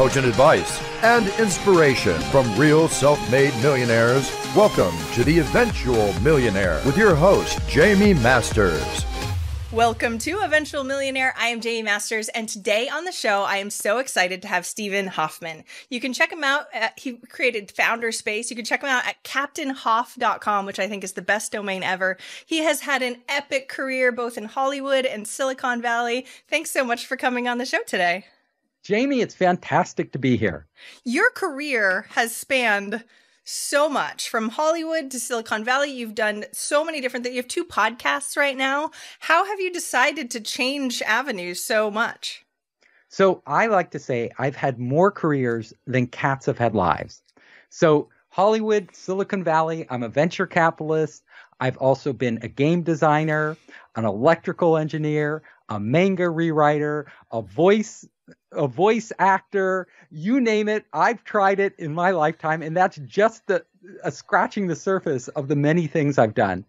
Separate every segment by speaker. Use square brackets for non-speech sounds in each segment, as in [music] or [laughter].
Speaker 1: potent advice, and inspiration from real self made millionaires. Welcome to The Eventual Millionaire with your host, Jaime Masters.
Speaker 2: Welcome to Eventual Millionaire. I am Jaime Masters, and today on the show, I am so excited to have Stephen Hoffman. You can check him out. At, he created Founders Space. You can check him out at captainhoff.com, which I think is the best domain ever. He has had an epic career both in Hollywood and Silicon Valley. Thanks so much for coming on the show today.
Speaker 3: Jaime, it's fantastic to be here.
Speaker 2: Your career has spanned so much from Hollywood to Silicon Valley. You've done so many different things. You have two podcasts right now. How have you decided to change avenues so much?
Speaker 3: So I like to say I've had more careers than cats have had lives. So Hollywood, Silicon Valley, I'm a venture capitalist. I've also been a game designer, an electrical engineer, a manga rewriter, a voice a voice actor, you name it. I've tried it in my lifetime, and that's just the scratching the surface of the many things I've done.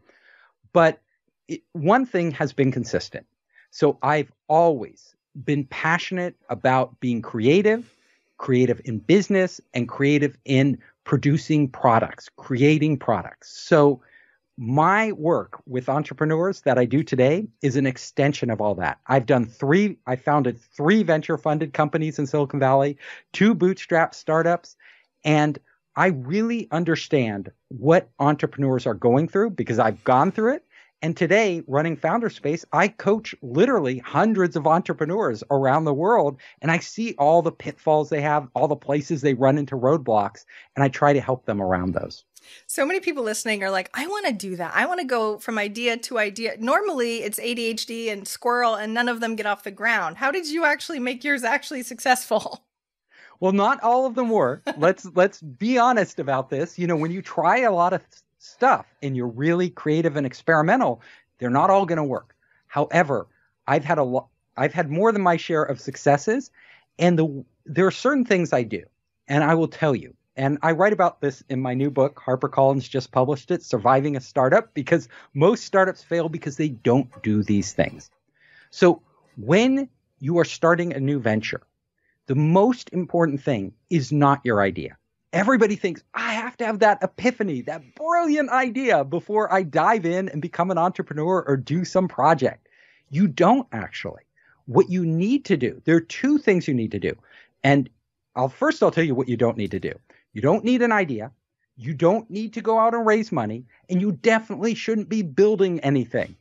Speaker 3: But it, one thing has been consistent. So I've always been passionate about being creative, creative in business, and creative in producing products, creating products. So my work with entrepreneurs that I do today is an extension of all that. I've done three, I founded three venture funded companies in Silicon Valley, two bootstrap startups, and I really understand what entrepreneurs are going through because I've gone through it. And today, running Founders Space, I coach literally hundreds of entrepreneurs around the world, and I see all the pitfalls they have, all the places they run into roadblocks, and I try to help them around those.
Speaker 2: So many people listening are like, I want to do that. I want to go from idea to idea. Normally it's ADHD and squirrel and none of them get off the ground. How did you actually make yours actually successful? [laughs]
Speaker 3: Well, not all of them were. [laughs] let's let's be honest about this. You know, when you try a lot of stuff and you're really creative and experimental, they're not all going to work. However, I've had a lot I've had more than my share of successes and the there are certain things I do. And I will tell you, and I write about this in my new book. HarperCollins just published it, Surviving a Startup, because most startups fail because they don't do these things. So when you are starting a new venture, the most important thing is not your idea. Everybody thinks, I have to have that epiphany, that brilliant idea before I dive in and become an entrepreneur or do some project. You don't actually. What you need to do, there are two things you need to do. And I'll first I'll tell you what you don't need to do. You don't need an idea. You don't need to go out and raise money. And you definitely shouldn't be building anything.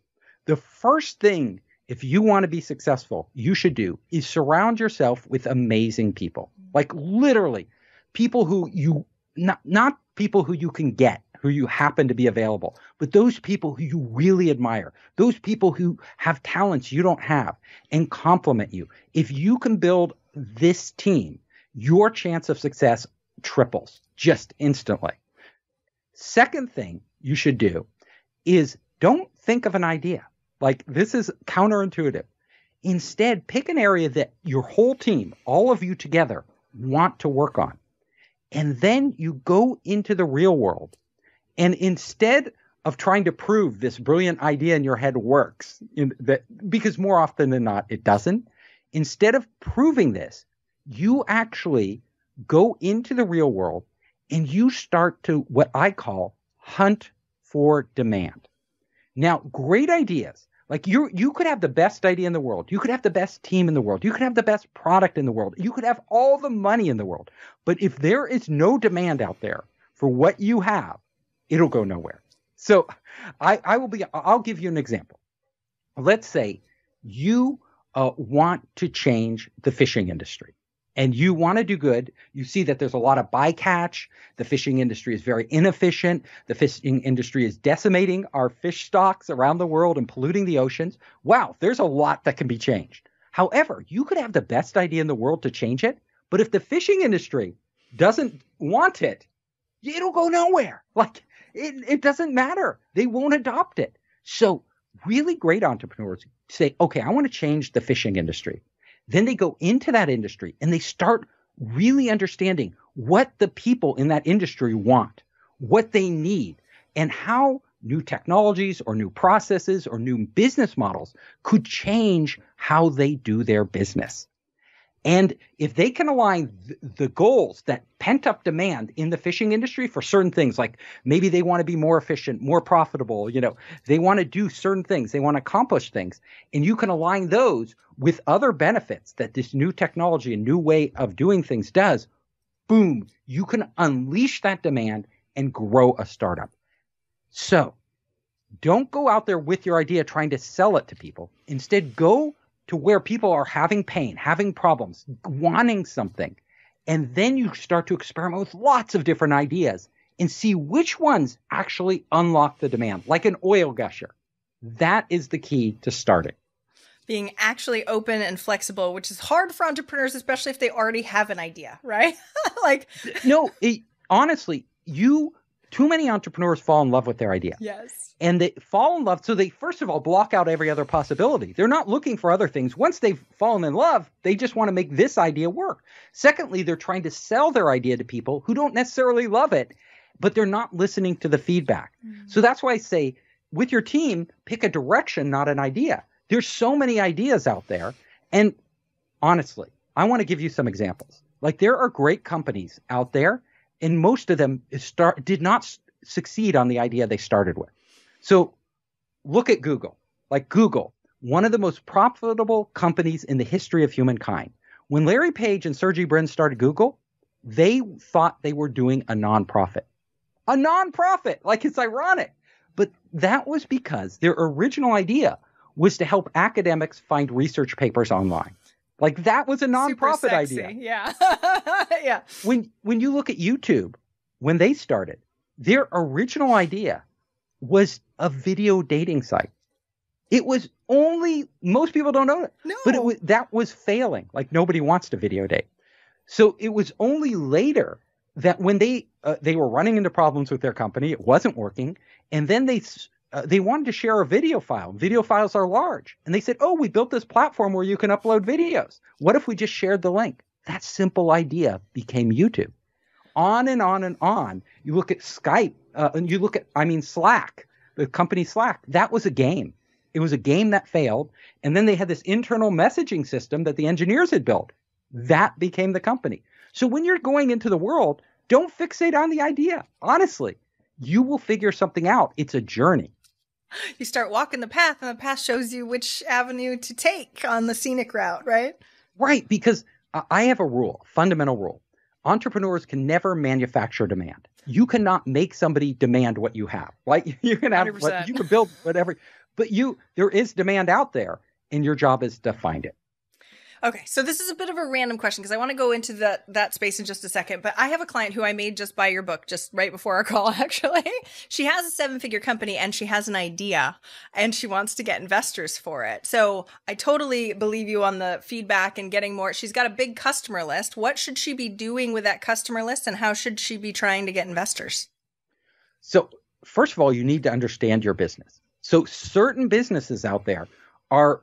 Speaker 3: The first thing, if you want to be successful, you should do is surround yourself with amazing people. Like literally, people who you, not, not people who you can get, who you happen to be available, but those people who you really admire, those people who have talents you don't have and compliment you. If you can build this team, your chance of success triples just instantly. Second thing you should do is don't think of an idea. Like this is counterintuitive. Instead, pick an area that your whole team, all of you together, want to work on. And then you go into the real world. And instead of trying to prove this brilliant idea in your head works, that, because more often than not it doesn't, instead of proving this, you actually go into the real world and you start to what I call hunt for demand. Now, great ideas. Like you you could have the best idea in the world. You could have the best team in the world. You could have the best product in the world. You could have all the money in the world. But if there is no demand out there for what you have, it'll go nowhere. So I, I will be I'll give you an example. Let's say you uh, want to change the fishing industry and you want to do good, you see that there's a lot of bycatch. The fishing industry is very inefficient. The fishing industry is decimating our fish stocks around the world and polluting the oceans. Wow, there's a lot that can be changed. However, you could have the best idea in the world to change it, but if the fishing industry doesn't want it, it'll go nowhere. [laughs] Like it, it doesn't matter. They won't adopt it. So really great entrepreneurs say, okay, I want to change the fishing industry. Then they go into that industry and they start really understanding what the people in that industry want, what they need, and how new technologies or new processes or new business models could change how they do their business. And if they can align th- the goals, that pent up demand in the fishing industry for certain things, like maybe they want to be more efficient, more profitable, you know, they want to do certain things, they want to accomplish things, and you can align those with other benefits that this new technology and new way of doing things does, boom, you can unleash that demand and grow a startup. So don't go out there with your idea trying to sell it to people. Instead, go to where people are having pain, having problems, wanting something. And then you start to experiment with lots of different ideas and see which ones actually unlock the demand, like an oil gusher. That is the key to starting.
Speaker 2: Being actually open and flexible, which is hard for entrepreneurs, especially if they already have an idea, right? [laughs] like,
Speaker 3: no, it, honestly, you too many entrepreneurs fall in love with their idea.
Speaker 2: Yes.
Speaker 3: And they fall in love. So they, first of all, block out every other possibility. They're not looking for other things. Once they've fallen in love, they just want to make this idea work. Secondly, they're trying to sell their idea to people who don't necessarily love it, but they're not listening to the feedback. Mm-hmm. So that's why I say with your team, pick a direction, not an idea. There's so many ideas out there. And honestly, I want to give you some examples. Like there are great companies out there and most of them start did not succeed on the idea they started with. So look at Google. Like Google, one of the most profitable companies in the history of humankind. When Larry Page and Sergey Brin started Google, they thought they were doing a nonprofit. A nonprofit, like it's ironic. But that was because their original idea was to help academics find research papers online. Like that was a nonprofit idea.
Speaker 2: Yeah. [laughs] yeah.
Speaker 3: When when you look at YouTube, when they started, their original idea was a video dating site. It was only most people don't know it.
Speaker 2: No.
Speaker 3: But it was that was failing. Like nobody wants to video date. So it was only later that when they uh, they were running into problems with their company, it wasn't working, and then they uh, they wanted to share a video file. Video files are large. And they said, oh, we built this platform where you can upload videos. What if we just shared the link? That simple idea became YouTube. On and on and on. You look at Skype, uh, and you look at, I mean, Slack, the company Slack. That was a game. It was a game that failed. And then they had this internal messaging system that the engineers had built. That became the company. So when you're going into the world, don't fixate on the idea. Honestly, you will figure something out. It's a journey [laughs]
Speaker 2: you start walking the path and the path shows you which avenue to take on the scenic route, right?
Speaker 3: Right, because I have a rule, fundamental rule. Entrepreneurs can never manufacture demand. You cannot make somebody demand what you have. Like [laughs] you can have what, you can build whatever, but you there is demand out there and your job is to find it.
Speaker 2: Okay, so this is a bit of a random question because I want to go into that that space in just a second. But I have a client who I made just buy your book just right before our [laughs] call. Actually, she has a seven figure company and she has an idea and she wants to get investors for it. So I totally believe you on the feedback and getting more. She's got a big customer list. What should she be doing with that customer list, and how should she be trying to get investors?
Speaker 3: So first of all, you need to understand your business. So certain businesses out there are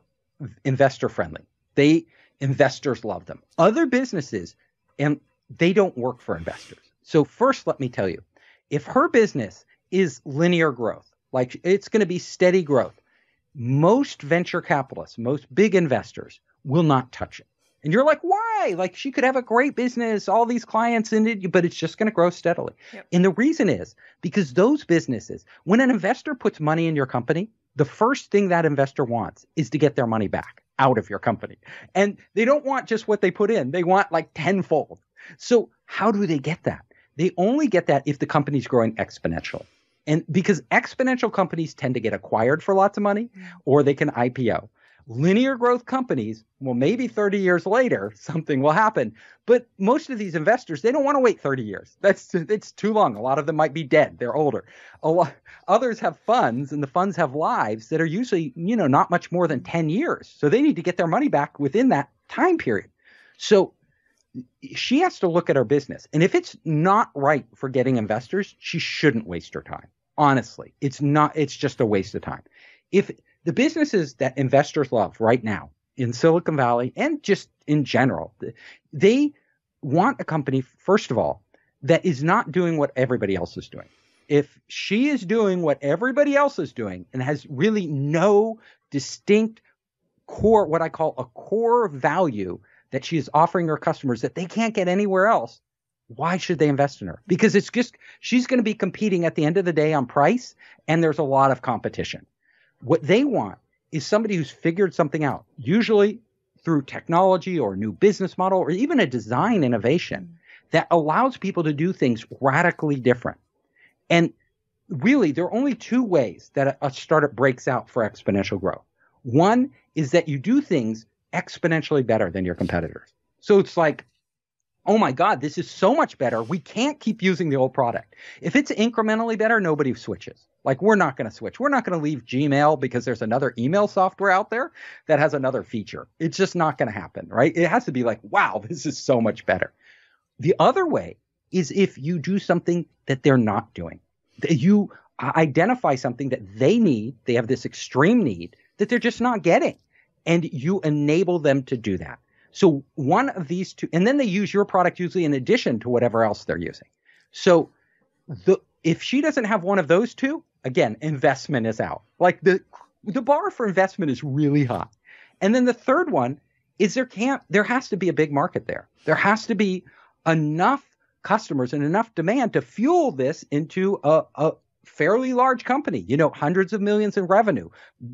Speaker 3: investor friendly. They investors love them. Other businesses, and they don't work for investors. So first, let me tell you, if her business is linear growth, like it's going to be steady growth, most venture capitalists, most big investors will not touch it. And you're like, why? Like she could have a great business, all these clients in it, but it's just going to grow steadily. Yep. And the reason is because those businesses, when an investor puts money in your company, the first thing that investor wants is to get their money back out of your company. And they don't want just what they put in, they want like tenfold. So, how do they get that? They only get that if the company's growing exponentially. And because exponential companies tend to get acquired for lots of money mm. or they can IPO linear growth companies, well, maybe 30 years later, [laughs] something will happen. But most of these investors, they don't want to wait 30 years. That's it's too long. A lot of them might be dead. They're older. A lot, others have funds, and the funds have lives that are usually, you know, not much more than 10 years. So they need to get their money back within that time period. So she has to look at her business. And if it's not right for getting investors, she shouldn't waste her time. Honestly, it's not, it's just a waste of time. If the businesses that investors love right now in Silicon Valley and just in general, they want a company, first of all, that is not doing what everybody else is doing. If she is doing what everybody else is doing and has really no distinct core, what I call a core value that she is offering her customers that they can't get anywhere else, why should they invest in her? Because it's just, she's going to be competing at the end of the day on price, and there's a lot of competition. What they want is somebody who's figured something out, usually through technology or a new business model or even a design innovation that allows people to do things radically different. And really, there are only two ways that a, startup breaks out for exponential growth. One is that you do things exponentially better than your competitors. So it's like, oh my God, this is so much better. We can't keep using the old product. If it's incrementally better, nobody switches. Like, we're not going to switch. We're not going to leave Gmail because there's another email software out there that has another feature. It's just not going to happen, right? It has to be like, wow, [laughs] this is so much better. The other way is if you do something that they're not doing. You uh, identify something that they need, they have this extreme need that they're just not getting, and you enable them to do that. So one of these two, and then they use your product usually in addition to whatever else they're using. So the if she doesn't have one of those two, again, investment is out. Like the the bar for investment is really high. And then the third one is there can't there has to be a big market there. There has to be enough customers and enough demand to fuel this into a, a fairly large company, you know, hundreds of millions in revenue,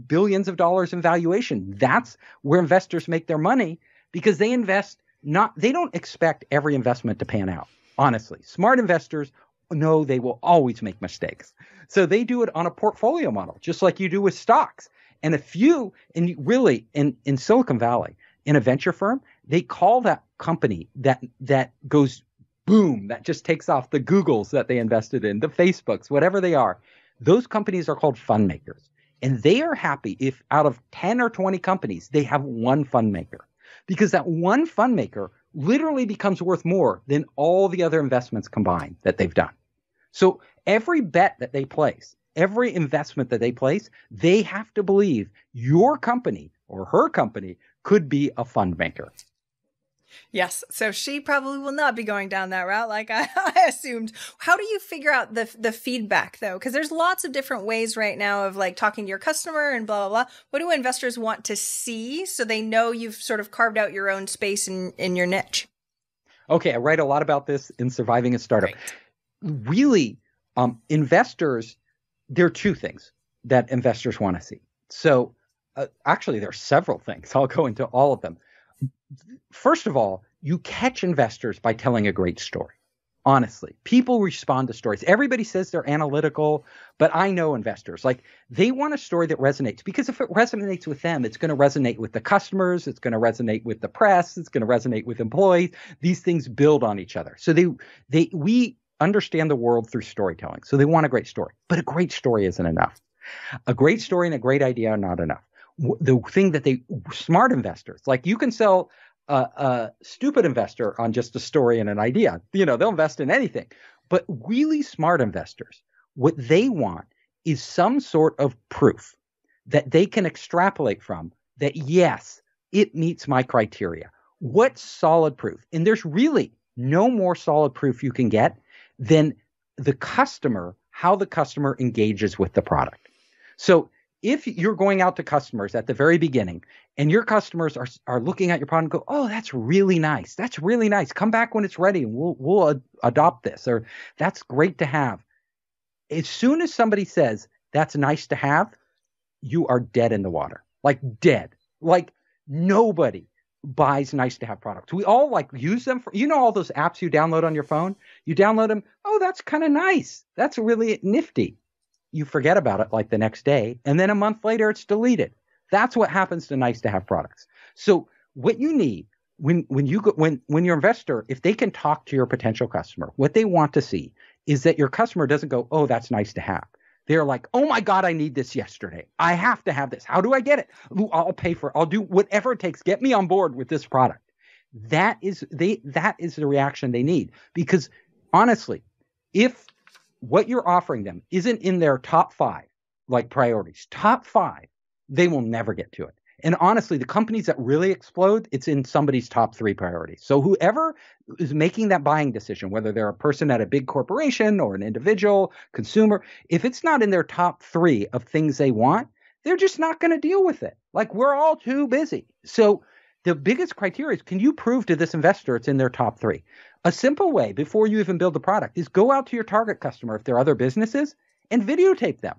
Speaker 3: billions of dollars in valuation. That's where investors make their money because they invest not, they don't expect every investment to pan out. Honestly, smart investors know they will always make mistakes. So they do it on a portfolio model, just like you do with stocks. And a few, and really in, in Silicon Valley, in a venture firm, they call that company that that goes boom, that just takes off the Googles that they invested in, the Facebooks, whatever they are. Those companies are called fund makers. And they are happy if out of 10 or 20 companies, they have one fund maker. Because that one fund maker literally becomes worth more than all the other investments combined that they've done. So every bet that they place, every investment that they place, they have to believe your company or her company could be a fund maker.
Speaker 2: Yes. So she probably will not be going down that route like I, [laughs] I assumed. How do you figure out the the feedback though? Because there's lots of different ways right now of like talking to your customer and blah blah blah. What do investors want to see so they know you've sort of carved out your own space in, in your niche?
Speaker 3: Okay, I write a lot about this in Surviving a Startup. Great. Really, um, investors, there are two things that investors want to see. So uh, actually, there are several things. [laughs] I'll go into all of them. First of all, you catch investors by telling a great story. Honestly, people respond to stories. Everybody says they're analytical, but I know investors like they want a story that resonates because if it resonates with them, it's going to resonate with the customers, it's going to resonate with the press, it's going to resonate with employees. These things build on each other. So they they we understand the world through storytelling. So they want a great story, but a great story isn't enough. A great story and a great idea are not enough. The thing that they smart investors like you can sell a, a, stupid investor on just a story and an idea. You know they'll invest in anything. But really smart investors what they want is some sort of proof that they can extrapolate from that yes it meets my criteria. What solid proof? And there's really no more solid proof you can get than the customer how the customer engages with the product so if you're going out to customers at the very beginning and your customers are, are looking at your product and go, oh, that's really nice. That's really nice. Come back when it's ready and we'll, we'll ad- adopt this or that's great to have. As soon as somebody says that's nice to have, you are dead in the water, like dead. Like nobody buys nice to have products. We all like use them for, you know, all those apps you download on your phone. You download them. Oh, that's kind of nice. That's really nifty you forget about it like the next day, and then a month later it's deleted. That's what happens to nice to have products. So what you need when when you go when when your investor, if they can talk to your potential customer, what they want to see is that your customer doesn't go, "Oh, that's nice to have." They're like, "Oh my god, I need this yesterday. I have to have this. How do I get it? I'll pay for it. I'll do whatever it takes. Get me on board with this product." That is they that is the reaction they need because honestly, if what you're offering them isn't in their top five, like priorities, top five, they will never get to it. And honestly, the companies that really explode, it's in somebody's top three priorities. So whoever is making that buying decision, whether they're a person at a big corporation or an individual consumer, if it's not in their top three of things they want, they're just not going to deal with it. Like we're all too busy. So the biggest criteria is can you prove to this investor it's in their top three? A simple way before you even build the product is go out to your target customer if they're other businesses and videotape them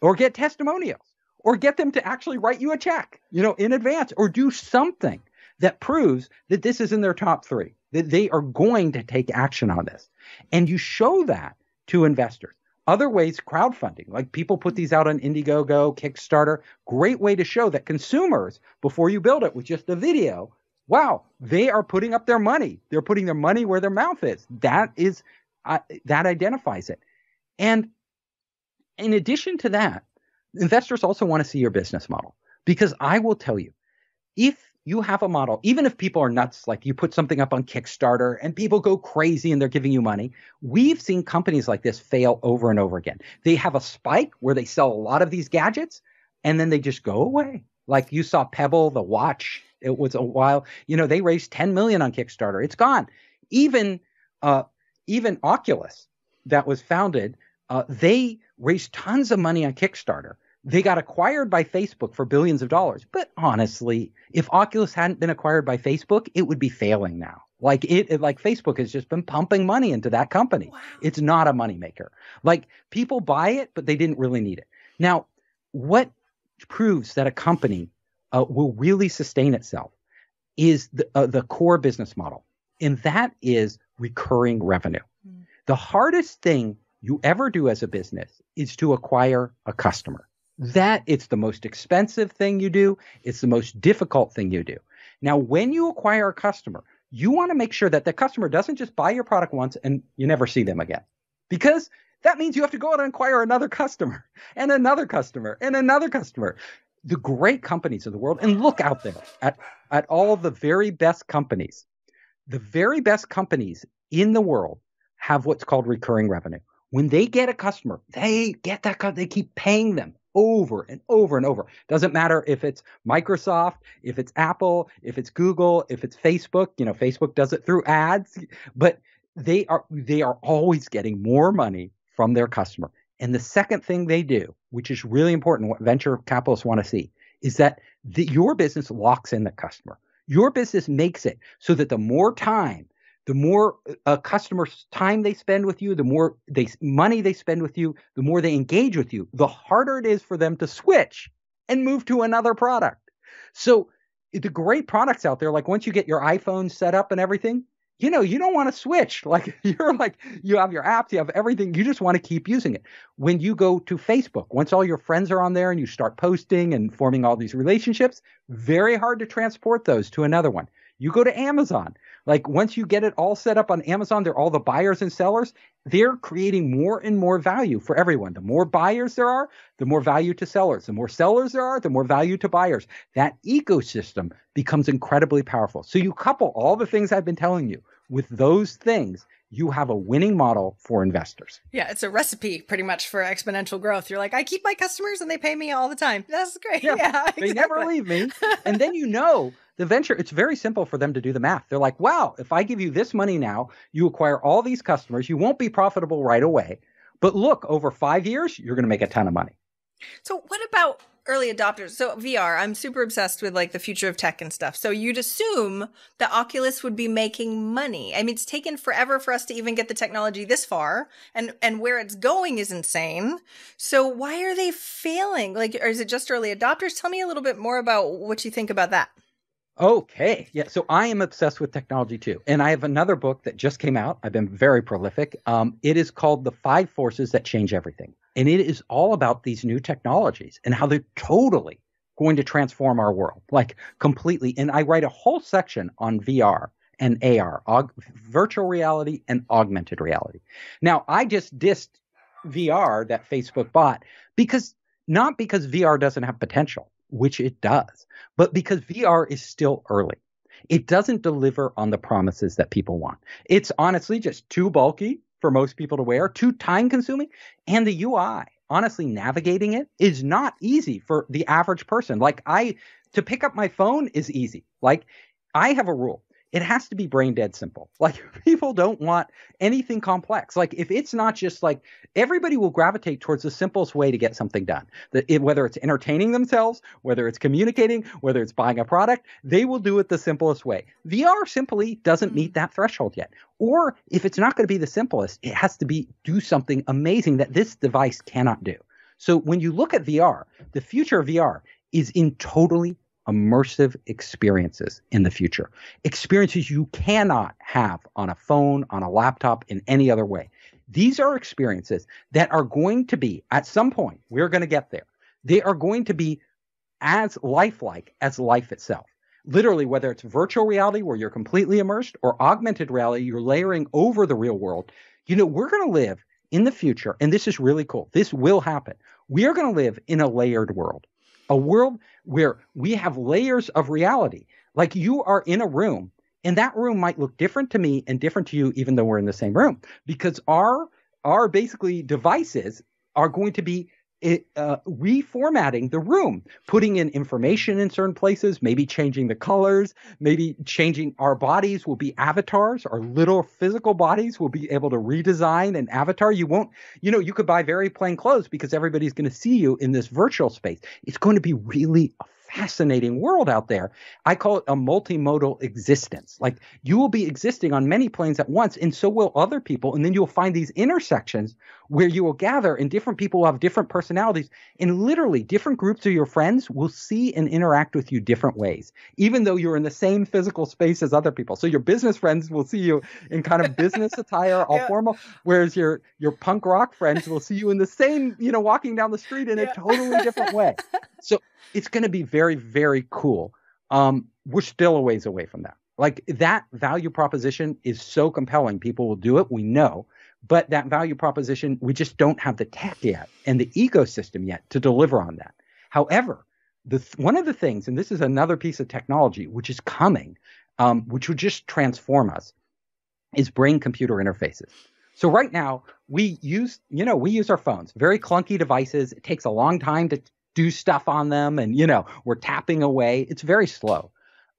Speaker 3: or get testimonials or get them to actually write you a check, you know, in advance or do something that proves that this is in their top three, that they are going to take action on this. And you show that to investors. Other ways, crowdfunding, like people put these out on Indiegogo, Kickstarter, great way to show that consumers, before you build it with just a video, wow, they are putting up their money. They're putting their money where their mouth is. That is, uh, that identifies it. And in addition to that, investors also want to see your business model because I will tell you, if you have a model, even if people are nuts, like you put something up on Kickstarter and people go crazy and they're giving you money, we've seen companies like this fail over and over again. They have a spike where they sell a lot of these gadgets and then they just go away. Like you saw Pebble, the watch, it was a while, you know, they raised 10 million on Kickstarter. It's gone. Even, uh, even Oculus that was founded, uh, they raised tons of money on Kickstarter they got acquired by Facebook for billions of dollars. But honestly, if Oculus hadn't been acquired by Facebook, it would be failing now. Like it, it like Facebook has just been pumping money into that company. Wow. It's not a moneymaker. Like people buy it, but they didn't really need it. Now, what proves that a company uh, will really sustain itself is the, uh, the core business model, and that is recurring revenue. Mm. The hardest thing you ever do as a business is to acquire a customer that it's the most expensive thing you do. It's the most difficult thing you do. Now, when you acquire a customer, you want to make sure that the customer doesn't just buy your product once and you never see them again. Because that means you have to go out and acquire another customer [laughs] and another customer and another customer. The great companies of the world, and look out there at, at all the very best companies. The very best companies in the world have what's called recurring revenue. When they get a customer, they get that, they keep paying them over and over and over. Doesn't matter if it's Microsoft, if it's Apple, if it's Google, if it's Facebook, you know, Facebook does it through ads, but they are they are always getting more money from their customer. And the second thing they do, which is really important, what venture capitalists want to see, is that the, your business locks in the customer. Your business makes it so that the more time the more a customer's time they spend with you, the more they money they spend with you, the more they engage with you, the harder it is for them to switch and move to another product. So the great products out there, like once you get your iPhone set up and everything, you know, you don't want to switch. [laughs] Like you're like, you have your apps, you have everything. You just want to keep using it. When you go to Facebook, once all your friends are on there and you start posting and forming all these relationships, very hard to transport those to another one. You go to Amazon. Like once you get it all set up on Amazon, they're all the buyers and sellers. They're creating more and more value for everyone. The more buyers there are, the more value to sellers. The more sellers there are, the more value to buyers. That ecosystem becomes incredibly powerful. So you couple all the things I've been telling you with those things, you have a winning model for investors.
Speaker 2: Yeah, it's a recipe pretty much for exponential growth. You're like, I keep my customers and they pay me all the time. That's great. Yeah, [laughs] yeah
Speaker 3: exactly. they never leave me. [laughs] And then you know the venture, it's very simple for them to do the math. They're like, wow, if I give you this money now, you acquire all these customers, you won't be profitable right away. But look, over five years, you're going to make a ton of money.
Speaker 2: So, what about early adopters? So, VR, I'm super obsessed with like the future of tech and stuff. So, you'd assume that Oculus would be making money. I mean, it's taken forever for us to even get the technology this far, and and where it's going is insane. So, why are they failing? Like, or is it just early adopters? Tell me a little bit more about what you think about that.
Speaker 3: Okay. Yeah. So I am obsessed with technology too. And I have another book that just came out. I've been very prolific. Um, it is called The Five Forces That Change Everything. And it is all about these new technologies and how they're totally going to transform our world, like completely. And I write a whole section on VR and AR, aug- virtual reality and augmented reality. Now, I just dissed VR that Facebook bought because not because VR doesn't have potential which it does, but because VR is still early. It doesn't deliver on the promises that people want. It's honestly just too bulky for most people to wear, too time consuming, and the UI, honestly, navigating it is not easy for the average person. Like I, to pick up my phone is easy. Like I have a rule. It has to be brain dead simple. [laughs] Like people don't want anything complex. Like if it's not just like everybody will gravitate towards the simplest way to get something done. it, whether it's entertaining themselves, whether it's communicating, whether it's buying a product, they will do it the simplest way. VR simply doesn't meet mm-hmm. that threshold yet. Or if it's not going to be the simplest, it has to be do something amazing that this device cannot do. So when you look at VR, the future of VR is in totally immersive experiences in the future. Experiences you cannot have on a phone, on a laptop, in any other way. These are experiences that are going to be, at some point, we're going to get there. They are going to be as lifelike as life itself. Literally, whether it's virtual reality where you're completely immersed or augmented reality, you're layering over the real world. You know, we're going to live in the future, and this is really cool. This will happen. We are going to live in a layered world a world where we have layers of reality. Like you are in a room, and that room might look different to me and different to you, even though we're in the same room, because our our basically devices are going to be it, uh, reformatting the room, putting in information in certain places, maybe changing the colors, maybe changing our bodies will be avatars. Our little physical bodies will be able to redesign an avatar. You won't, you know, you could buy very plain clothes because everybody's going to see you in this virtual space. It's going to be really fascinating world out there. I call it a multimodal existence. Like you will be existing on many planes at once, and so will other people. And then you'll find these intersections where you will gather, and different people will have different personalities. And literally, different groups of your friends will see and interact with you different ways, even though you're in the same physical space as other people. So your business friends will see you in kind of business [laughs] attire, all yeah. formal, whereas your your punk rock friends will see you in the same, you know, walking down the street in yeah. a totally different way. [laughs] So it's going to be very, very cool. Um, we're still a ways away from that. Like that value proposition is so compelling. People will do it. We know. But that value proposition, we just don't have the tech yet and the ecosystem yet to deliver on that. However, the one of the things, and this is another piece of technology which is coming, um, which would just transform us, is brain computer interfaces. So right now we use, you know, we use our phones, very clunky devices. It takes a long time to do stuff on them and you know we're tapping away. It's very slow.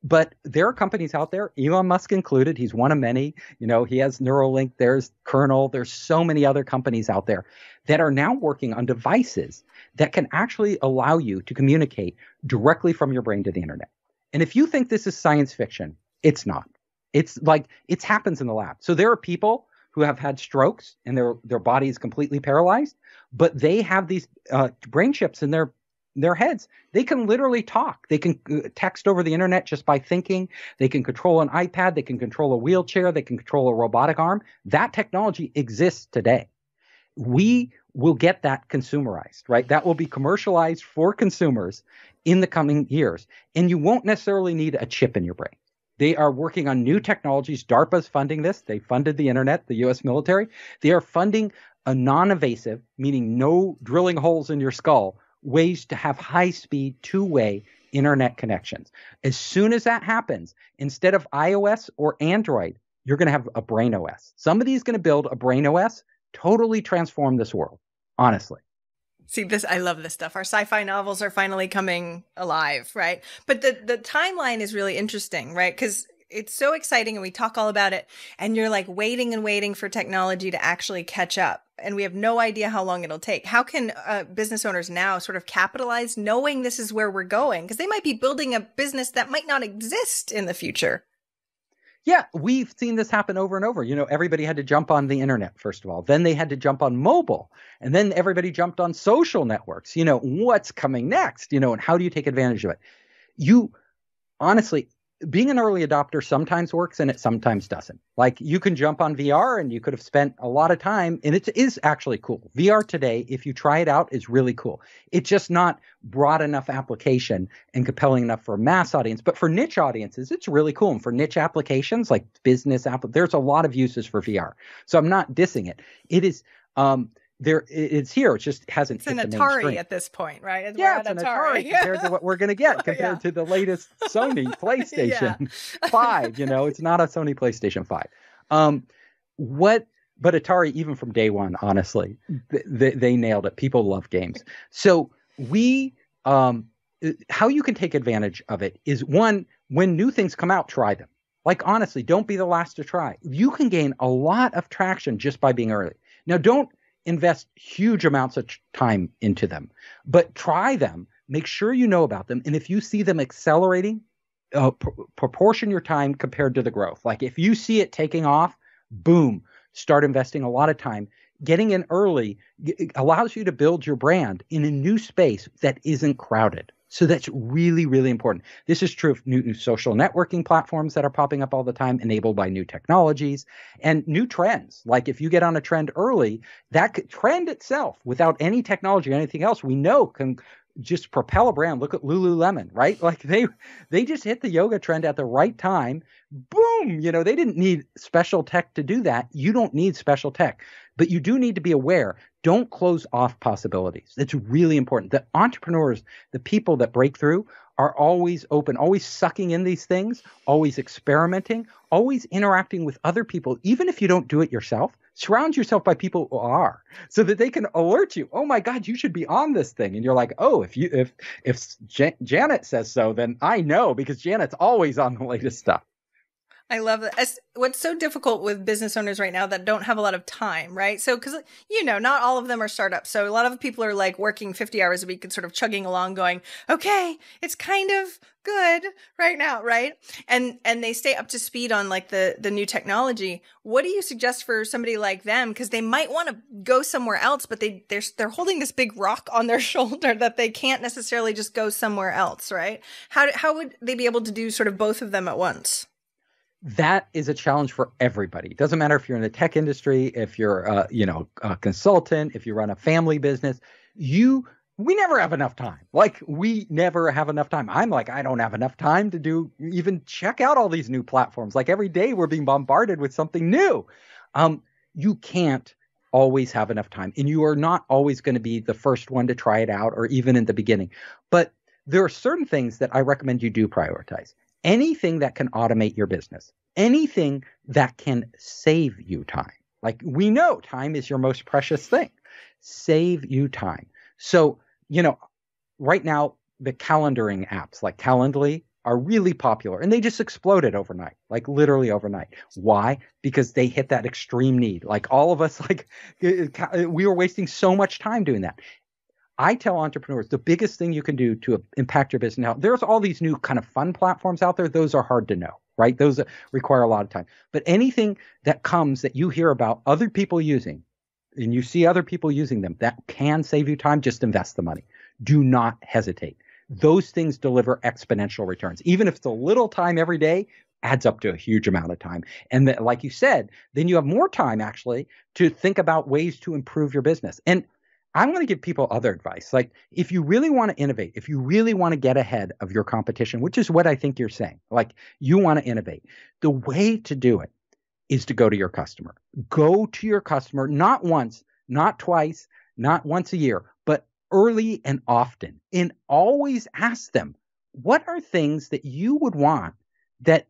Speaker 3: But there are companies out there elon musk included he's one of many you know he has neuralink there's kernel there's so many other companies out there that are now working on devices that can actually allow you to communicate directly from your brain to the internet. And if you think this is science fiction it's not. It's like it happens in the lab. So there are people who have had strokes and their their body is completely paralyzed, but they have these uh, brain chips in their their heads. They can literally talk. They can uh, text over the internet just by thinking. They can control an iPad. They can control a wheelchair. They can control a robotic arm. That technology exists today. We will get that consumerized, right? That will be commercialized for consumers in the coming years. And you won't necessarily need a chip in your brain. They are working on new technologies. DARPA's funding this. They funded the internet, the US military. They are funding a non invasive, meaning no drilling holes in your skull, ways to have high speed two way internet connections. As soon as that happens, instead of iOS or Android, you're going to have a brain OS. Somebody is going to build a brain OS, totally transform this world, honestly.
Speaker 2: See this I love this stuff. Our sci-fi novels are finally coming alive, right? But the the timeline is really interesting, right? Cuz it's so exciting and we talk all about it and you're like waiting and waiting for technology to actually catch up and we have no idea how long it'll take how can uh, business owners now sort of capitalize knowing this is where we're going because they might be building a business that might not exist in the future
Speaker 3: yeah, we've seen this happen over and over. You know, everybody had to jump on the internet, first of all. Then they had to jump on mobile. And then everybody jumped on social networks. You know, what's coming next? You know, and how do you take advantage of it? You honestly, being an early adopter sometimes works and it sometimes doesn't. Like you can jump on VR and you could have spent a lot of time and it is actually cool. VR today, if you try it out, is really cool. It's just not broad enough application and compelling enough for a mass audience, but for niche audiences, it's really cool. And for niche applications like business app, there's a lot of uses for VR. So I'm not dissing it. It is, um, there it's here. It just hasn't.
Speaker 2: It's an Atari at this point, right?
Speaker 3: It's yeah, it's an Atari, Atari compared to what we're going to get [laughs] compared yeah. to the latest [laughs] Sony PlayStation Five. You know, it's not a Sony PlayStation Five. Um, what? But Atari, even from day one, honestly, they, they nailed it. People love games. So we, um, how you can take advantage of it is one when new things come out, try them Like, honestly, don't be the last to try. You can gain a lot of traction just by being early. Now, don't invest huge amounts of time into them, but try them. Make sure you know about them. And if you see them accelerating, uh, pr- proportion your time compared to the growth. Like if you see it taking off, boom, start investing a lot of time. Getting in early allows you to build your brand in a new space that isn't crowded. So that's really, really important. This is true of new, social networking platforms that are popping up all the time, enabled by new technologies and new trends. Like if you get on a trend early, that trend itself, without any technology or anything else, we know can just propel a brand. Look at Lululemon, right? Like they they just hit the yoga trend at the right time. Boom! You know, they didn't need special tech to do that. You don't need special tech, but you do need to be aware. Don't close off possibilities. It's really important. The entrepreneurs, the people that break through, are always open, always sucking in these things, always experimenting, always interacting with other people, even if you don't do it yourself. Surround yourself by people who are, so that they can alert you. Oh my God, you should be on this thing, and you're like, oh, if you if if Jan- Janet says so, then I know because Janet's always on the latest stuff.
Speaker 2: I love that. What's so difficult with business owners right now that don't have a lot of time, right? So, because, you know, not all of them are startups. So, a lot of people are like working 50 hours a week and sort of chugging along, going, okay, it's kind of good right now, right? And, and they stay up to speed on like the, the new technology. What do you suggest for somebody like them? Because they might want to go somewhere else, but they, they're, they're holding this big rock on their [laughs] shoulder that they can't necessarily just go somewhere else, right? How, how would they be able to do sort of both of them at once?
Speaker 3: That is a challenge for everybody. It doesn't matter if you're in the tech industry, if you're, uh, you know, a consultant, if you run a family business. You, we never have enough time. Like we never have enough time. I'm like, I don't have enough time to do even check out all these new platforms. Like every day we're being bombarded with something new. Um, you can't always have enough time, and you are not always going to be the first one to try it out, or even in the beginning. But there are certain things that I recommend you do prioritize anything that can automate your business, anything that can save you time. Like we know time is your most precious thing. Save you time. So, you know, right now, the calendaring apps like Calendly are really popular and they just exploded overnight, like literally overnight. Why? Because they hit that extreme need. Like all of us, [laughs] like [laughs] we were wasting so much time doing that. I tell entrepreneurs the biggest thing you can do to impact your business now, there's all these new kind of fun platforms out there. Those are hard to know, right? Those require a lot of time. But anything that comes that you hear about other people using and you see other people using them that can save you time, just invest the money. Do not hesitate. Those things deliver exponential returns. Even if it's a little time every day, adds up to a huge amount of time. And that, like you said, then you have more time actually to think about ways to improve your business. And I'm going to give people other advice. Like, if you really want to innovate, if you really want to get ahead of your competition, which is what I think you're saying, like, you want to innovate, the way to do it is to go to your customer. Go to your customer, not once, not twice, not once a year, but early and often. And always ask them, what are things that you would want that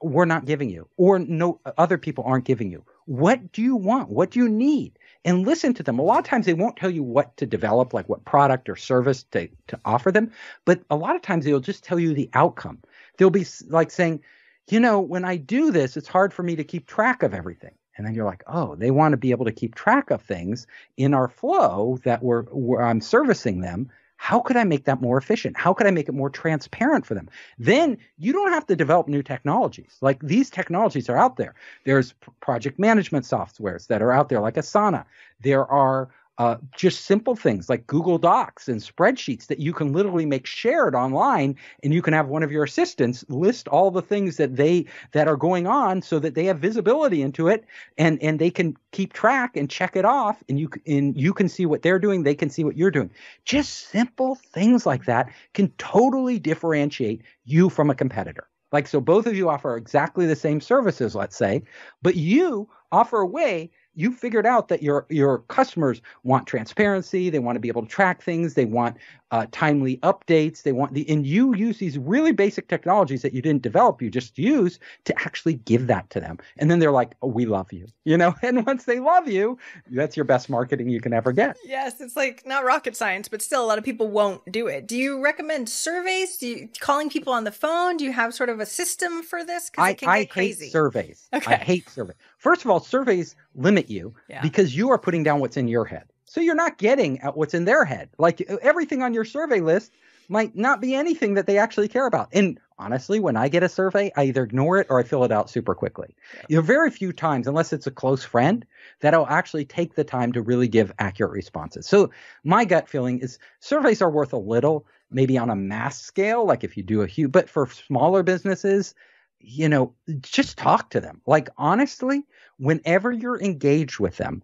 Speaker 3: we're not giving you or no other people aren't giving you? What do you want? What do you need? and listen to them. A lot of times they won't tell you what to develop, like what product or service to, to offer them, but a lot of times they'll just tell you the outcome. They'll be like saying, you know, when I do this, it's hard for me to keep track of everything. And then you're like, oh, they want to be able to keep track of things in our flow that we're, where I'm servicing them how could I make that more efficient? How could I make it more transparent for them? Then you don't have to develop new technologies. Like these technologies are out there. There's project management softwares that are out there, like Asana. There are uh, just simple things like Google Docs and spreadsheets that you can literally make shared online, and you can have one of your assistants list all the things that they that are going on, so that they have visibility into it, and and they can keep track and check it off, and you and you can see what they're doing, they can see what you're doing. Just simple things like that can totally differentiate you from a competitor. Like so, both of you offer exactly the same services, let's say, but you offer a way you figured out that your your customers want transparency, they want to be able to track things, they want uh, timely updates, they want the and you use these really basic technologies that you didn't develop, you just use to actually give that to them, and then they're like, oh, "We love you," you know. [laughs] And once they love you, that's your best marketing you can ever get.
Speaker 2: Yes, it's like not rocket science, but still, a lot of people won't do it. Do you recommend surveys? Do you calling people on the phone? Do you have sort of a system for this?
Speaker 3: I, I hate surveys. Okay. I hate surveys. First of all, surveys limit you yeah. because you are putting down what's in your head. So you're not getting at what's in their head. Like everything on your survey list might not be anything that they actually care about. And honestly, when I get a survey, I either ignore it or I fill it out super quickly. Yeah. You know, very few times, unless it's a close friend, that I'll actually take the time to really give accurate responses. So my gut feeling is surveys are worth a little, maybe on a mass scale, like if you do a huge, but for smaller businesses, you know, just talk to them. Like honestly, whenever you're engaged with them,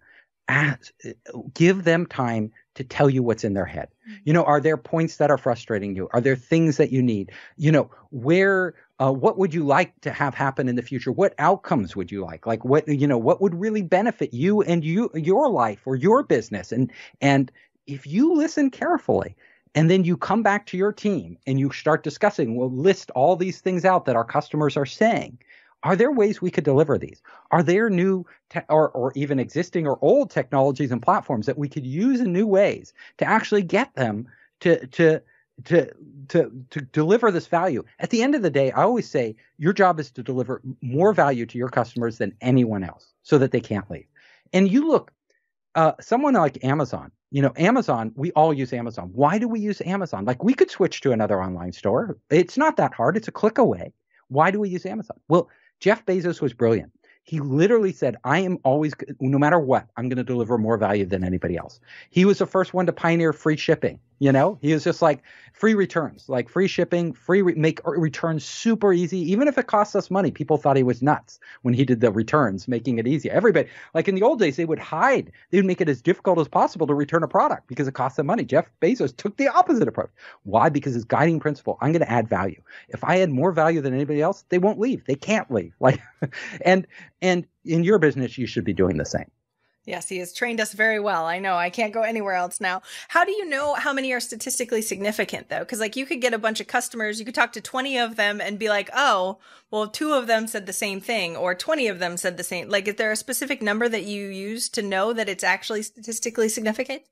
Speaker 3: ask, give them time to tell you what's in their head. Mm-hmm. You know, are there points that are frustrating you? Are there things that you need? You know, where uh, what would you like to have happen in the future? What outcomes would you like? Like what you know, what would really benefit you and you your life or your business? And and if you listen carefully, and then you come back to your team and you start discussing, we'll list all these things out that our customers are saying. Are there ways we could deliver these? Are there new te- or, or even existing or old technologies and platforms that we could use in new ways to actually get them to, to, to to to deliver this value. At the end of the day, I always say your job is to deliver more value to your customers than anyone else, so that they can't leave. And you look, uh, someone like Amazon you know, Amazon, we all use Amazon. Why do we use Amazon? Like we could switch to another online store. It's not that hard. It's a click away. Why do we use Amazon? Well, Jeff Bezos was brilliant. He literally said, I am always, no matter what, I'm going to deliver more value than anybody else. He was the first one to pioneer free shipping. You know, he was just like free returns, like free shipping, free re- make er, returns super easy, even if it costs us money. People thought he was nuts when he did the returns, making it easy. Everybody, like in the old days, they would hide, they would make it as difficult as possible to return a product because it cost them money. Jeff Bezos took the opposite approach. Why? Because his guiding principle, I'm going to add value. If I add more value than anybody else, they won't leave. They can't leave. [laughs] Like, and and in your business, you should be doing the same.
Speaker 2: Yes, he has trained us very well. I know. I can't go anywhere else now. How do you know how many are statistically significant though? Cuz like you could get a bunch of customers, you could talk to 20 of them and be like, "Oh, well two of them said the same thing or 20 of them said the same." Like is there a specific number that you use to know that it's actually statistically significant?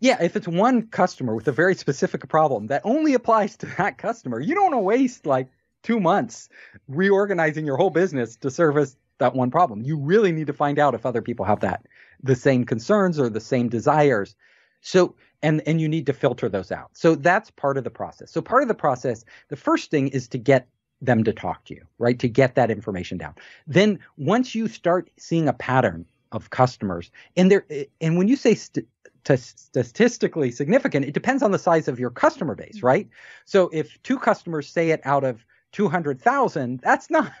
Speaker 3: Yeah, if it's one customer with a very specific problem that only applies to that customer, you don't want to waste like 2 months reorganizing your whole business to service that one problem. You really need to find out if other people have that the same concerns or the same desires. So and and you need to filter those out. So that's part of the process. So part of the process, the first thing is to get them to talk to you, right? To get that information down. Then once you start seeing a pattern of customers, and there and when you say st- statistically significant, it depends on the size of your customer base, mm-hmm. right? So if two customers say it out of 200,000, that's not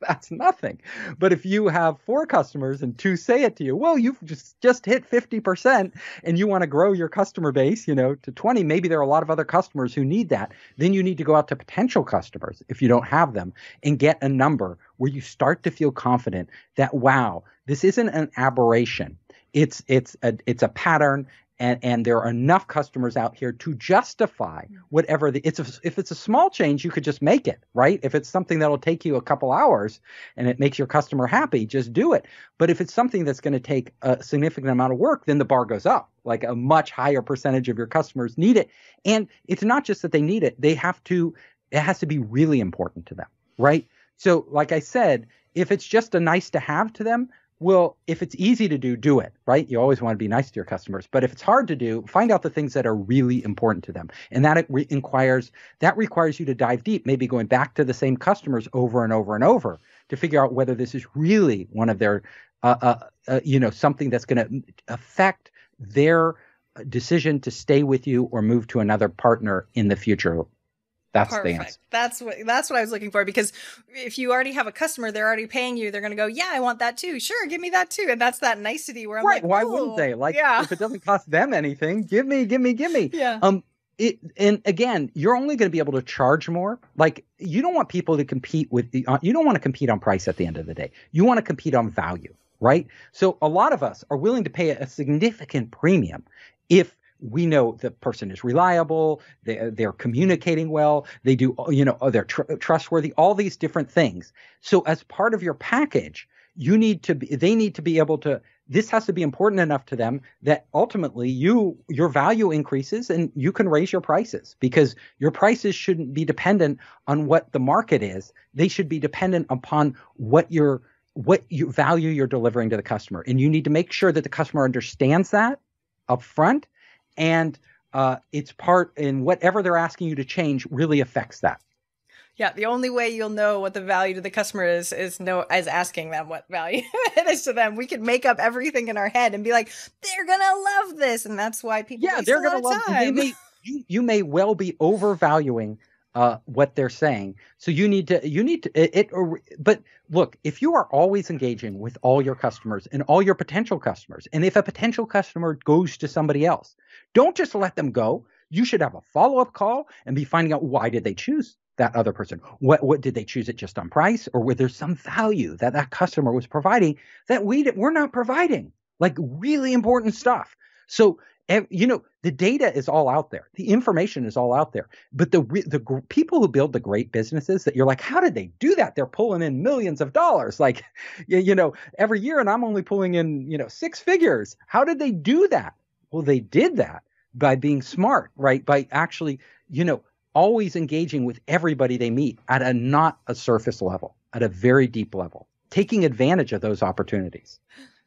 Speaker 3: [laughs] that's nothing. But if you have four customers and two say it to you, well, you've just just hit 50% and you want to grow your customer base, you know, to 20, maybe there are a lot of other customers who need that. Then you need to go out to potential customers if you don't have them and get a number where you start to feel confident that wow, this isn't an aberration. It's it's a it's a pattern and and there are enough customers out here to justify mm. whatever the it's a, if it's a small change you could just make it right? If it's something that'll take you a couple hours and it makes your customer happy just do it. But if it's something that's going to take a significant amount of work then the bar goes up like a much higher percentage of your customers need it. And it's not just that they need it they have to it has to be really important to them right? So like i said if it's just a nice to have to them well, if it's easy to do, do it, right? You always want to be nice to your customers. But if it's hard to do, find out the things that are really important to them. And that re- requires that requires you to dive deep, maybe going back to the same customers over and over and over to figure out whether this is really one of their uh, uh, uh, you know, something that's going to affect their decision to stay with you or move to another partner in the future that's Perfect. the answer.
Speaker 2: That's what that's what I was looking for because if you already have a customer, they're already paying you. They're going to go, yeah, I want that too. Sure, give me that too. And that's that nicety where I'm right. like,
Speaker 3: why wouldn't they? Like, yeah. if it doesn't cost them anything, give me, give me, give me. [laughs]
Speaker 2: Yeah.
Speaker 3: Um. It, and again, you're only going to be able to charge more. Like, you don't want people to compete with the. Uh, you don't want to compete on price at the end of the day. You want to compete on value right? So a lot of us are willing to pay a significant premium if we know the person is reliable, they, they're communicating well, they do, you know, they're tr- trustworthy, all these different things. So as part of your package, you need to be, they need to be able to, this has to be important enough to them that ultimately you, your value increases and you can raise your prices because your prices shouldn't be dependent on what the market is. They should be dependent upon what your, what you value you're delivering to the customer. And you need to make sure that the customer understands that up front and uh, it's part in whatever they're asking you to change really affects that.
Speaker 2: Yeah, the only way you'll know what the value to the customer is is no as asking them what value [laughs] it is to them. We can make up everything in our head and be like, they're gonna love this, and that's why people.
Speaker 3: Yeah, they're gonna love. They may, you you may well be overvaluing uh, what they're saying. So you need to you need to it, it but look, if you are always engaging with all your customers and all your potential customers, and if a potential customer goes to somebody else, don't just let them go. You should have a follow-up call and be finding out why did they choose that other person? What what did they choose it just on price or was there some value that that customer was providing that we we're not providing? Like really important stuff. So you know the data is all out there. The information is all out there. But the the people who build the great businesses that you're like how did they do that? They're pulling in millions of dollars. [laughs] Like you, you know every year and i'm only pulling in you know six figures. How did they do that? Well they did that by being smart right? By actually you know always engaging with everybody they meet at a not a surface level at a very deep level taking advantage of those opportunities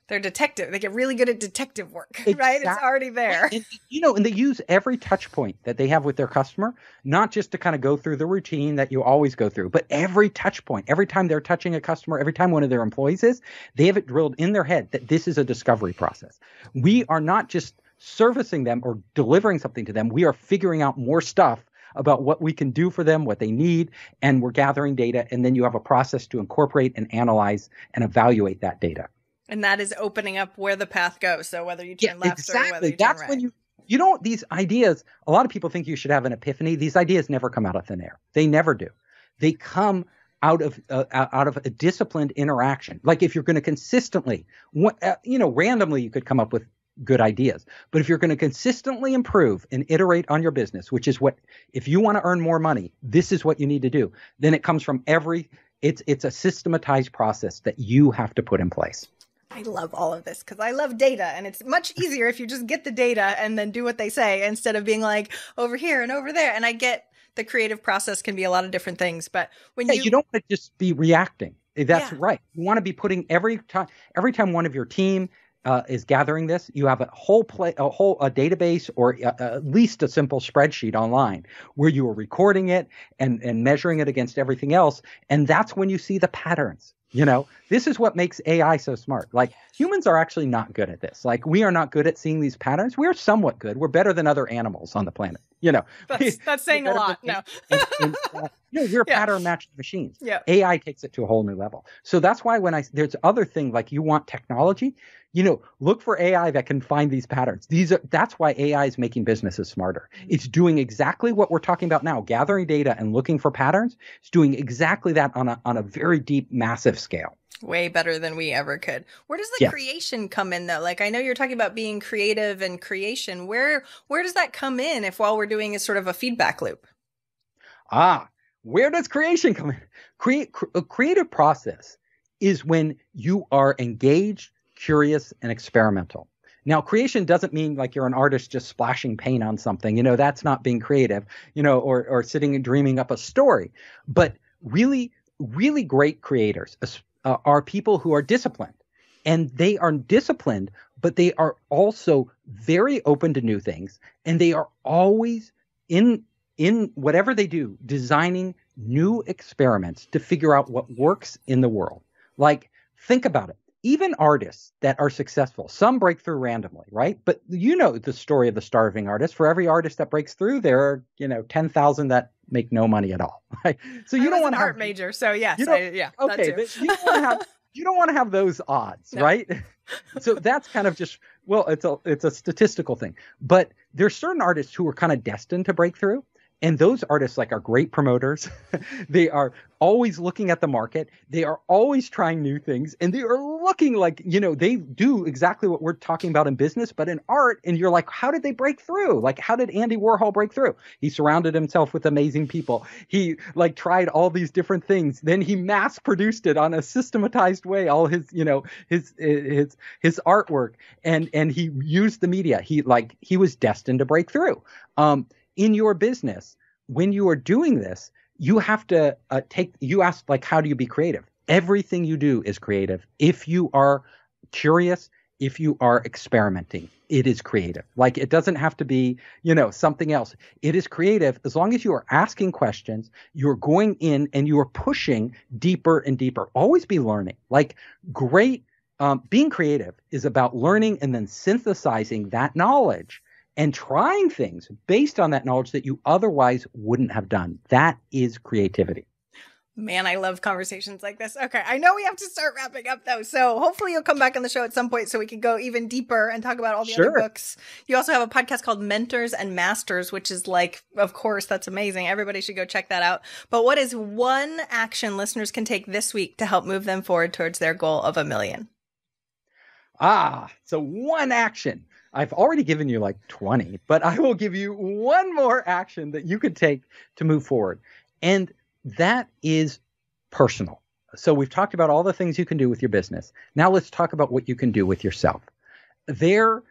Speaker 2: they're detective. They get really good at detective work, exactly. [laughs] right? It's already there.
Speaker 3: And, you know, and they use every touch point that they have with their customer, not just to kind of go through the routine that you always go through, but every touch point, every time they're touching a customer, every time one of their employees is, they have it drilled in their head that this is a discovery process. We are not just servicing them or delivering something to them. We are figuring out more stuff about what we can do for them, what they need, and we're gathering data. And then you have a process to incorporate and analyze and evaluate that data.
Speaker 2: And that is opening up where the path goes. So whether you turn yeah, left
Speaker 3: exactly.
Speaker 2: or whether you
Speaker 3: That's
Speaker 2: turn right.
Speaker 3: when you you don't these ideas. A lot of people think you should have an epiphany. These ideas never come out of thin air. They never do. They come out of uh, out of a disciplined interaction. Like if you're going to consistently, uh, you know, randomly you could come up with good ideas. But if you're going to consistently improve and iterate on your business, which is what if you want to earn more money, this is what you need to do. Then it comes from every it's it's a systematized process that you have to put in place.
Speaker 2: I love all of this because I love data and it's much [laughs] easier if you just get the data and then do what they say instead of being like over here and over there. And I get the creative process can be a lot of different things, but when
Speaker 3: yeah,
Speaker 2: you
Speaker 3: you don't want to just be reacting. Eh, that's yeah. right. You want to be putting every time every time one of your team uh, is gathering this, you have a whole play, a whole a database or a, uh, at least a simple spreadsheet online where you are recording it and and measuring it against everything else, and that's when you see the patterns. You know, this is what makes AI so smart. Like humans are actually not good at this. Like we are not good at seeing these patterns. We're somewhat good. We're better than other animals on the planet. You know, [laughs]
Speaker 2: that's, [laughs] that's saying a lot. no, [laughs]
Speaker 3: and, and, uh, you know, we're yeah. pattern matching machines.
Speaker 2: Yeah.
Speaker 3: AI takes it to a whole new level. So that's why when I there's other thing like you want technology, you know, look for AI that can find these patterns. These are that's why AI is making businesses smarter. Mm-hmm. It's doing exactly what we're talking about now, gathering data and looking for patterns. It's doing exactly that on a on a very deep, massive scale.
Speaker 2: Way better than we ever could. Where does the creation come in though? Like I know you're talking about being creative and creation. Where where does that come in if all we're doing is sort of a feedback loop?
Speaker 3: Ah, where does creation come in? Create a creative process is when you are engaged curious, and experimental. Now, creation doesn't mean like you're an artist just splashing paint on something. You know, that's not being creative, you know, or, or sitting and dreaming up a story. But really, really great creators uh, are people who are disciplined. And they are disciplined, but they are also very open to new things. And they are always in in whatever they do, designing new experiments to figure out what works in the world. Like, think about it even artists that are successful, some break through randomly, right? But you know the story of the starving artist. For every artist that breaks through, there are you know ten thousand that make no money at all. [laughs] Right?
Speaker 2: So you I don't want to art have, major. So yes, you I, yeah.
Speaker 3: Okay, you don't want to have [laughs] you don't want to have those odds, no. right? so that's kind of just well, it's a it's a statistical thing. But there's certain artists who are kind of destined to break through, And those artists like are great promoters. [laughs] they are always looking at the market. They are always trying new things and they are looking like, you know, they do exactly what we're talking about in business, but in art. And you're like, how did they break through? Like, how did Andy Warhol break through? He surrounded himself with amazing people. He like tried all these different things. Then he mass produced it on a systematized way, all his, you know, his, his, his artwork and, and he used the media. He like, he was destined to break through. Um, in your business, when you are doing this, you have to uh, take, you ask, like, how do you be creative? Everything you do is creative. If you are curious, if you are experimenting, it is creative. Like, it doesn't have to be, you know, something else. It is creative as long as you are asking questions, you're going in and you are pushing deeper and deeper. Always be learning. Like, great. Um, being creative is about learning and then synthesizing that knowledge and trying things based on that knowledge that you otherwise wouldn't have done. That is creativity.
Speaker 2: Man, I love conversations like this. Okay, I know we have to start wrapping up though. So hopefully you'll come back on the show at some point so we can go even deeper and talk about all the sure. other books. You also have a podcast called Mentors and Masters, which is like, of course, that's amazing. Everybody should go check that out. But what is one action listeners can take this week to help move them forward towards their goal of a million?
Speaker 3: Ah, so one action. I've already given you like 20, but I will give you one more action that you could take to move forward. And that is personal. So we've talked about all the things you can do with your business. Now let's talk about what you can do with yourself. There,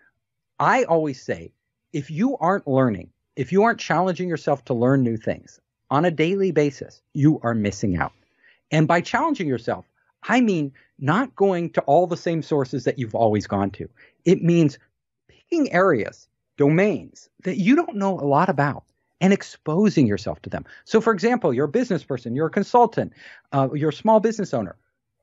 Speaker 3: I always say, if you aren't learning, if you aren't challenging yourself to learn new things on a daily basis, you are missing out. And by challenging yourself, I mean not going to all the same sources that you've always gone to. It means picking areas, domains that you don't know a lot about and exposing yourself to them. So, for example, you're a business person, you're a consultant, uh, you're a small business owner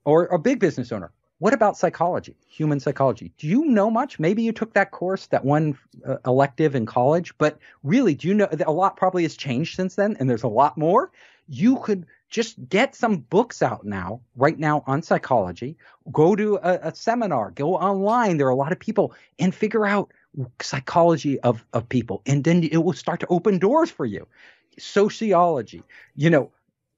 Speaker 3: or a big business owner. What about psychology, human psychology? Do you know much? Maybe you took that course, that one uh, elective in college, but really, do you know that a lot probably has changed since then and there's a lot more? You could just get some books out now, right now on psychology. Go to a, a, seminar, go online. There are a lot of people and figure out psychology of, of people. And then it will start to open doors for you. Sociology, you know,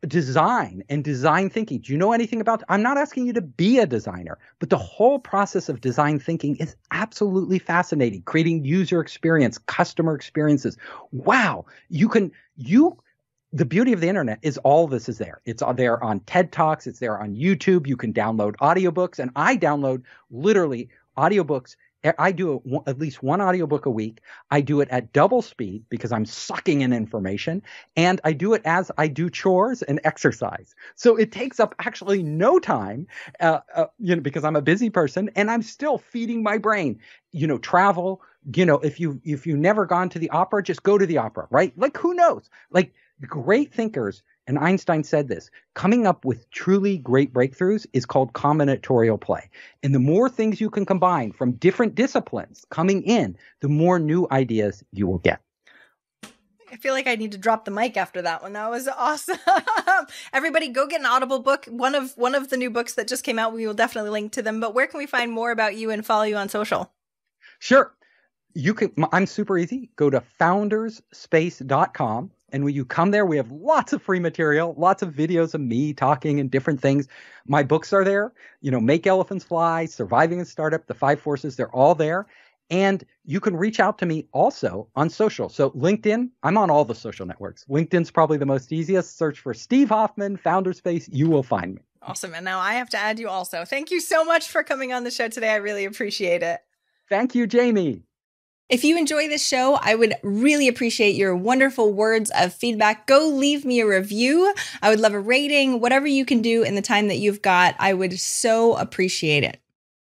Speaker 3: design and design thinking. Do you know anything about? I'm not asking you to be a designer, but the whole process of design thinking is absolutely fascinating. Creating user experience, customer experiences. Wow, you can you the beauty of the internet is all this is there. It's there on TED Talks, it's there on YouTube. You can download audiobooks, and I download literally audiobooks. I do at least one audiobook a week. I do it at double speed because I'm sucking in information, and I do it as I do chores and exercise. So it takes up actually no time, uh, uh, you know, because I'm a busy person, and I'm still feeding my brain. You know, travel. You know, if you if you never gone to the opera, just go to the opera, right? Like who knows? Like great thinkers, and Einstein said this, coming up with truly great breakthroughs is called combinatorial play. And the more things you can combine from different disciplines coming in, the more new ideas you will get.
Speaker 2: I feel like I need to drop the mic after that one. That was awesome. [laughs] Everybody go get an Audible book. One of one of the new books that just came out. We will definitely link to them. But where can we find more about you and follow you on social?
Speaker 3: Sure. You can I'm super easy. Go to foundersspace.com and when you come there, we have lots of free material, lots of videos of me talking and different things. My books are there. You know, Make Elephants Fly, Surviving a Startup, The Five Forces, they're all there. And you can reach out to me also on social. So LinkedIn, I'm on all the social networks. LinkedIn's probably the most easiest. Search for Steve Hoffman, Founders Space. You will find me.
Speaker 2: Awesome. And now I have to add you also. Thank you so much for coming on the show today. I really appreciate it.
Speaker 3: Thank you, Jaime.
Speaker 2: If you enjoy this show, I would really appreciate your wonderful words of feedback. Go leave me a review. I would love a rating, whatever you can do in the time that you've got. I would so appreciate it.